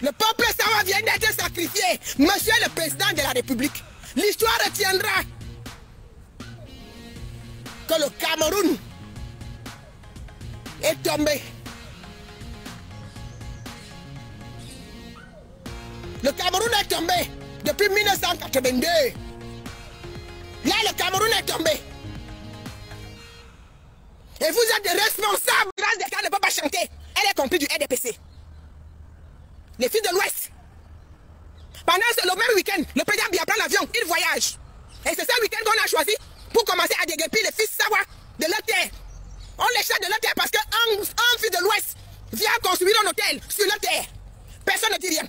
Le peuple Sawa vient d'être sacrifié. Monsieur le Président de la République, l'histoire retiendra que le Cameroun est tombé. Le Cameroun est tombé depuis 1982. Là, le Cameroun est tombé. Et vous êtes responsables. Grâce des ne peut pas chanter. Elle est compris du RDPC. Les filles de l'Ouest. Pendant le même week-end, le président Bia prend l'avion, il voyage. Et c'est ce week-end qu'on a choisi pour commencer à déguerpir les fils Sawa de leur terre. On les chasse de leur terre parce qu'un un fils de l'Ouest vient construire un hôtel sur leur terre. Personne ne dit rien.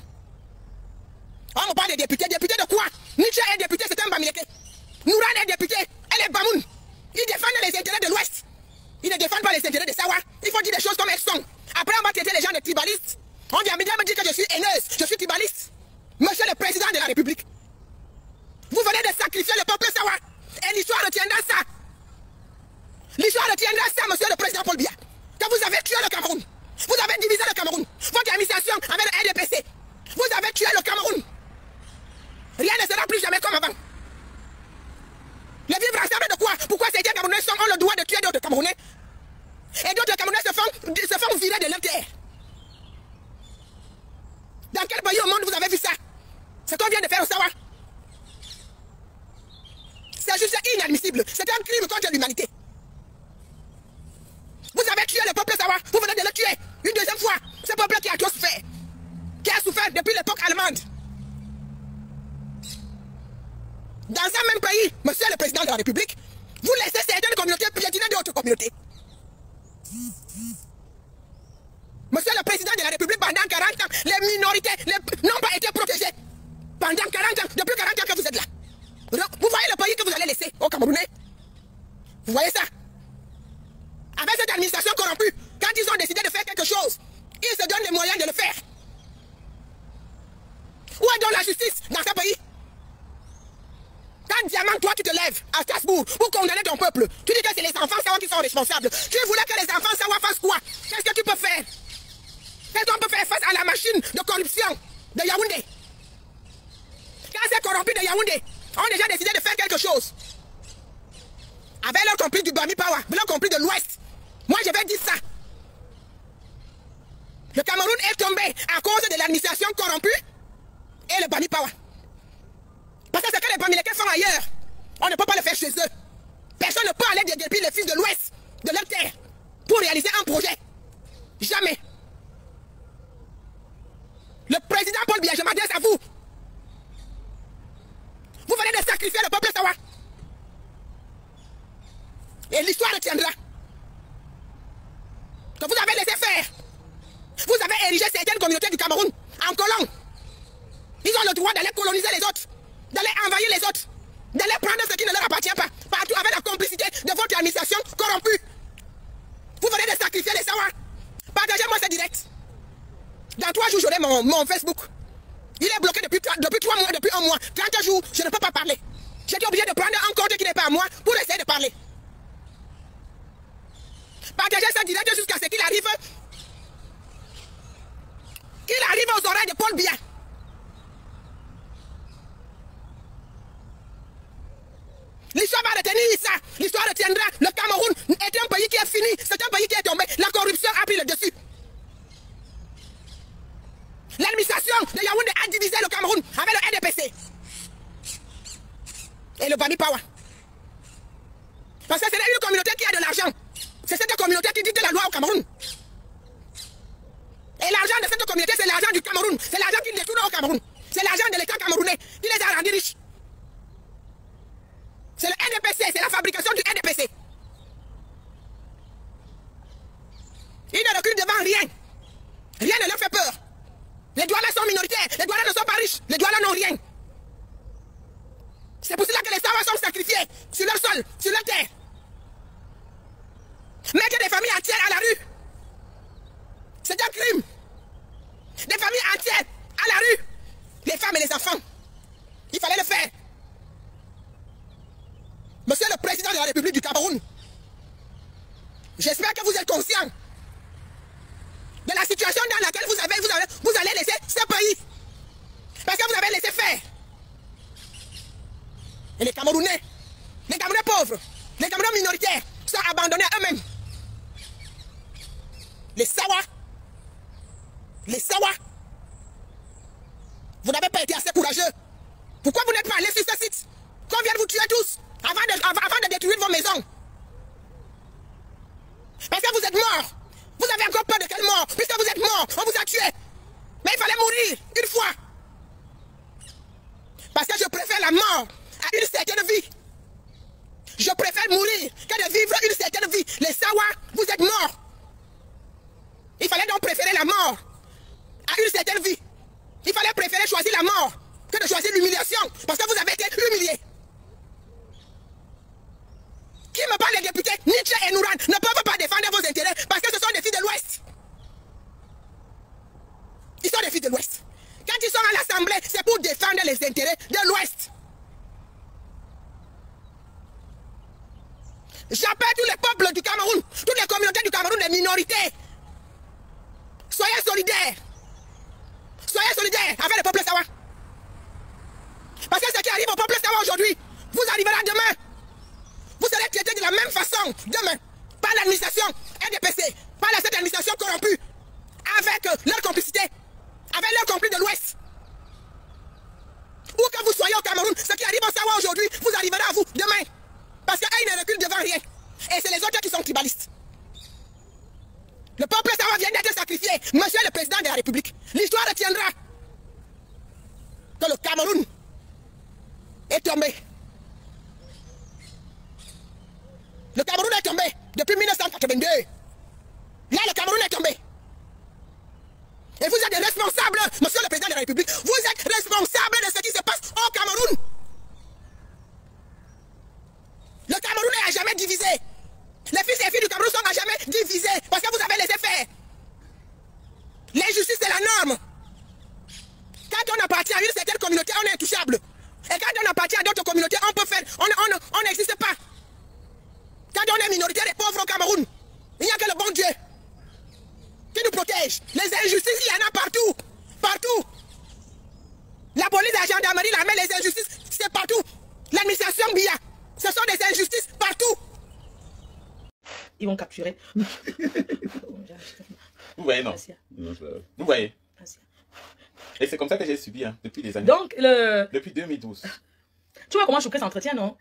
On parle des députés. Députés de quoi? Nietzsche est député, c'est un Bamileke. Nouran est député, elle est Bamoun. Ils défendent les intérêts de l'Ouest. Ils ne défendent pas les intérêts de Sawa. Il faut dire des choses comme elles sont. Après, on va traiter les gens de tribalistes. On vient me dire que je suis haineuse, je suis tribaliste. Monsieur le Président de la République, vous venez de sacrifier le peuple Sawa. Et l'histoire retiendra ça. L'histoire retiendra ça, monsieur le Président Paul Biya. Que vous avez tué le Cameroun. Vous avez divisé le Cameroun. Votre administration avec le RDPC. Vous avez tué le Cameroun. Rien ne sera plus jamais comme avant. Les vivre ensemble de quoi? Pourquoi ces Camerounais ont le droit de tuer d'autres Camerounais? Et d'autres Camerounais se font, se font virer de leur Dans quel pays au monde vous avez vu ça? C'est qu'on vient de faire au Sawa. C'est juste inadmissible. C'est un crime contre l'humanité. Vous avez tué le peuple Sawa. Vous venez de le tuer. Une deuxième fois. Ce peuple qui a trop souffert. Qui a souffert depuis l'époque allemande. Dans un même pays, monsieur le président de la République, vous laissez certaines communautés piétiner d'autres communautés. Monsieur le président de la République, pendant 40 ans, les minorités n'ont pas été protégées. Pendant 40 ans, depuis 40 ans que vous êtes là. Vous voyez le pays que vous allez laisser aux Camerounais? Vous voyez ça? Avec cette administration corrompue, quand ils ont décidé de faire quelque chose, ils se donnent les moyens de le faire. Où est donc la justice dans ce pays? Quand Diamant, toi, tu te lèves à Strasbourg pour condamner ton peuple, tu dis que c'est les enfants qui sont responsables. Tu voulais que les enfants Sawa fassent quoi Qu'est-ce que tu peux faire Qu'est-ce qu'on peut faire face à la machine de corruption de Yaoundé Quand c'est corrompu de Yaoundé, on a déjà décidé de faire quelque chose. Avec leur compris du Bami Power, leur compris de l'Ouest? Moi, je vais dire ça. Le Cameroun est tombé à cause de l'administration corrompue et le Bami Power. Parce que ce que les Bamilekés font ailleurs, on ne peut pas le faire chez eux. Personne ne peut aller déguerpir les fils de l'Ouest, de leur terre, pour réaliser un projet. Jamais. 30 j'aurai mon, mon, Facebook. Il est bloqué depuis, depuis trois mois, depuis un mois. 30 jours, je ne peux pas parler. J'étais obligé de prendre un compte qui n'est pas à moi pour essayer de parler. Partagez ça direct jusqu'à ce qu'il arrive. Qu'il arrive aux oreilles de Paul Biya. L'histoire va retenir ça. L'histoire retiendra. Le Cameroun est un pays qui est fini. C'est un pays qui est tombé. La corruption a pris le dessus. Et le Bami Power. Parce que c'est une communauté qui a de l'argent. C'est cette communauté qui dit de la loi au Cameroun. Et l'argent de cette communauté, c'est l'argent du Cameroun. C'est l'argent qui détourne au Cameroun. C'est l'argent de l'État camerounais qui les a rendus riches. C'est le NDPC, c'est la fabrication du République du Cameroun. J'espère que vous êtes conscients de la situation dans laquelle vous, avez, vous, avez, vous allez laisser ce pays. Parce que vous avez laissé faire. Et les Camerounais, les Camerounais pauvres, les Camerounais minoritaires sont abandonnés à eux-mêmes. Les Sawa, les Sawa, vous n'avez pas été assez courageux. Pourquoi vous n'êtes pas allé sur ce site? Qu'on vienne vous tuer tous avant de, avant de détruire vos maisons. Parce que vous êtes morts. Vous avez encore peur de quelle mort? Puisque vous êtes morts, on vous a tué. Mais il fallait mourir une fois. Parce que je préfère la mort à une certaine vie. Je préfère mourir que de vivre une certaine vie. Les Sawa, vous êtes morts. Il fallait donc préférer la mort à une certaine vie. Il fallait préférer choisir la mort que de choisir l'humiliation. Parce que vous avez été humiliés. Qui me parle des députés, Nietzsche et Nouran, ne peuvent pas défendre vos intérêts parce que ce sont des filles de l'Ouest. Ils sont des filles de l'Ouest. Quand ils sont à l'Assemblée, c'est pour défendre les intérêts de l'Ouest. J'appelle tous les peuples du Cameroun, toutes les communautés du Cameroun, les minorités. Soyez solidaires. Soyez solidaires avec le peuple Sawa. Parce que ce qui arrive au peuple Sawa aujourd'hui, vous arriverez demain. Serez traités de la même façon demain par l'administration NDPC, par cette administration corrompue, avec leur complicité, avec leur complice de l'Ouest. Où que vous soyez au Cameroun, ce qui arrive au Sawa aujourd'hui, vous arriverez à vous demain. Parce qu'ils ne reculent devant rien. Et c'est les autres qui sont tribalistes. Le peuple Sawa vient d'être sacrifié. Monsieur le président de la République, l'histoire retiendra que le Cameroun est tombé. Le Cameroun est tombé depuis 1982. Là, le Cameroun est tombé. Et vous êtes responsables, monsieur le président de la République, vous êtes responsable de ce qui se passe au Cameroun. Le Cameroun n'est jamais divisé. Les fils et filles du Cameroun sont à jamais divisés parce que vous avez laissé faire. L'injustice, c'est la norme. Quand on appartient à une certaine communauté, on est intouchable. Et quand on appartient à d'autres communautés, on peut faire, on n'existe pas. Quand on est minoritaire et pauvre au Cameroun, il n'y a que le bon Dieu qui nous protège. Les injustices, il y en a partout. Partout. La police, la gendarmerie, l'armée, les injustices, c'est partout. L'administration BIA, ce sont des injustices partout. Ils vont capturer. Vous voyez, non, Vous voyez Et c'est comme ça que j'ai subi hein, depuis des années. Donc, le... Depuis 2012. Tu vois comment Choukré s'entretient, non?